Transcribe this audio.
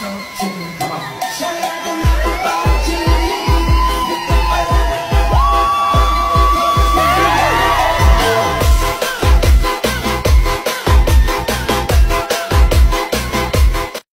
so